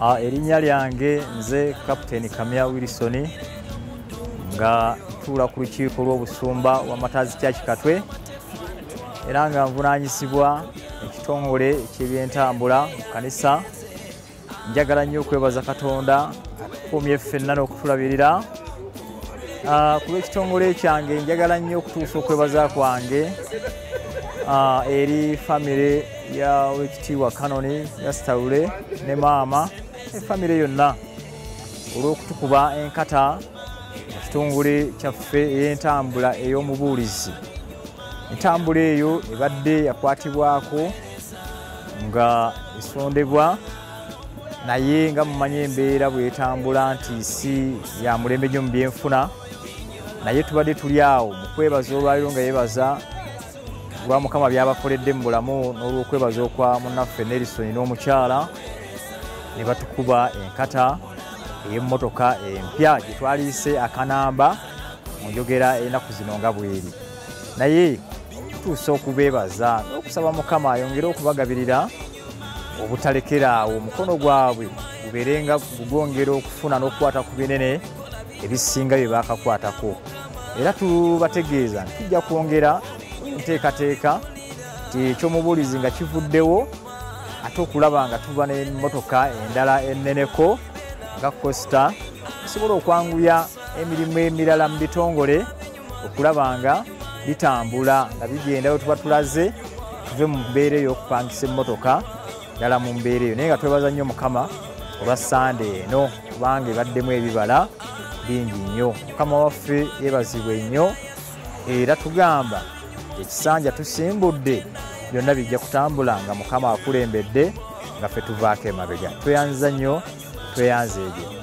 erinnya lyange nze kapitaini kamya wilson nga ntuula ku lukiiko lw'obusumba wamatazi kyakikatwe era nga nvunanyisibwa ekitongole ekyebyentambula mu kanisa njagala nnyo okwebaza katonda atukumye ffenna n'okutulabirira. Ku lw'ekitongole kyange njagala nnyo okutuusa okwebaza kwange. Eri famire ya wekitiibwa kanoni yasitawule ne maama efamire yonna olw'okutukuba enkata ekitongole kyaffe ey'entambula ey'omubuulizi. Entambula eyo ebadde yakwatibwako nga esondebwa naye nga mumanyi embeera bwetambula nti si ya mulembe gyo mu byenfuna. Naye tubadde tuli awo mu kwebaza olwaliro nga yebaza lwa mukama byabakoledde mu bulamu n'olwokwebaza okwa munnaffe nerisoni n'omukyala ne batukuba enkata ey'emmotoka empya gye twaliise akanamba mu njogera ennaku zino nga bweri. Naye tutuusa okubeebaza n'okusaba mukama ayongere okubagabirira obutalekeraawo omukono gwabwe gubeerenga gugongera okufuna n'okukwata ku binene ebisinga bye baakakwatako era tubategeeza tujja kwongera enteekateeka nti ekyomubuulizi nga kivuddewo ate okulaba nga tuba n'emmotoka endala enneneko nga costa esobola okwanguya emirimu emirala mu bitongole okulaba nga bitambula nga bigenda we tuba tulaze tuve mu mbeera eyo okupangisa emmotoka ddala mu mbeera eyo. Naye nga twebaza nnyo mukama olwa sande eno kubanga ebaddemu ebibala bingi nnyo. Mukama waffe yeebazibwe nnyo era tugamba ekisanja tusimbudde byonna bijja kutambula nga mukama akulembedde nga ffe tuvaako emabega. Tweyanza nnyo tweyanza egyo